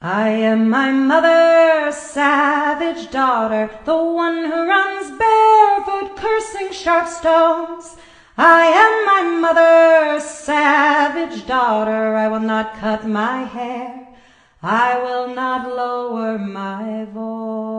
I am my mother's savage daughter, the one who runs barefoot, cursing sharp stones. I am my mother's savage daughter, I will not cut my hair, I will not lower my voice.